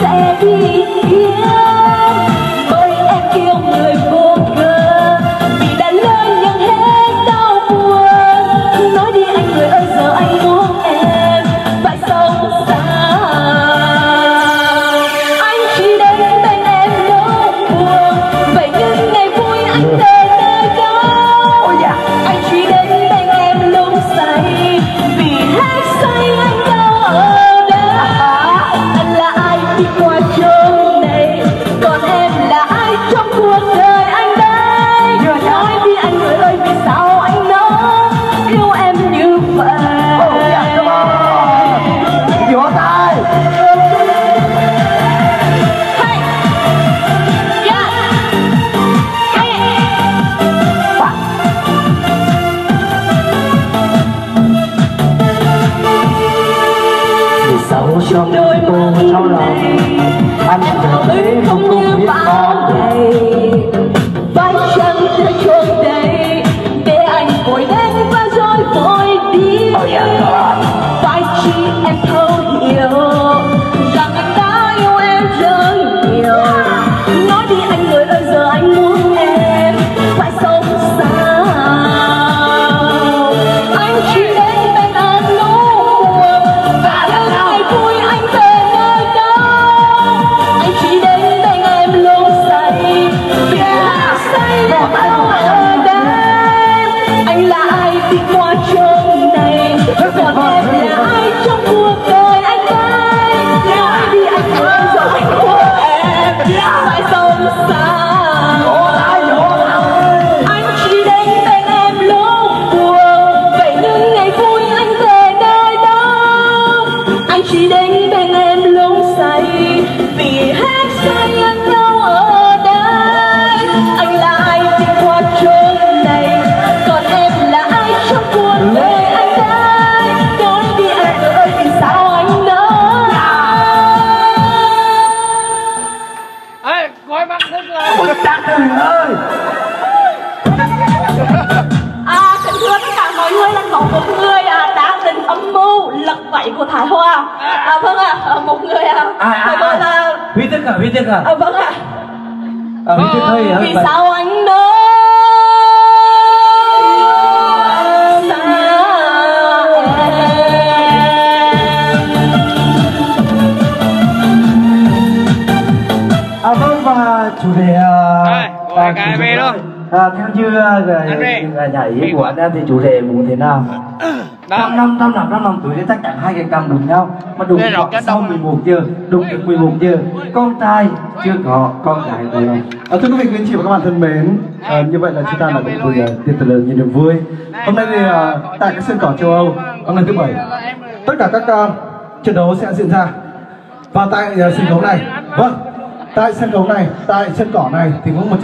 sẽ đi yêu Iguaçu. đậu cho mẹ cô lòng anh sẽ thấy không cùng biết Hoa à, Vâng ạ, à, một người à, ai phải gọi ai là huy thức à huy thức à? À, Vâng ạ. À, huy thức hơi Vì hơi sao anh nói xa À vâng và chủ đề à, à, cái về luôn. À, theo như à, về. à, nhảy của anh em thì chủ đề muốn thế nào? Đó. Trăm năm, trăm năm, trăm năm tuổi thì chắc chắn hai cái cầm đụng nhau. Mà đụng là cái sau đông. 11 giờ Đụng được 11 giờ. Con trai chưa có, con gái rồi. À, thưa quý vị, quý anh chị và các bạn thân mến, à, như vậy là chúng ta là một buổi uh, tiệc từ lớn như niềm vui. Hôm nay thì à, tại cái sân cỏ châu Âu, hôm nay thứ bảy, tất cả các à, trận đấu sẽ diễn ra. Và tại à, sân khấu này, vâng, tại sân khấu này, tại sân cỏ này thì có một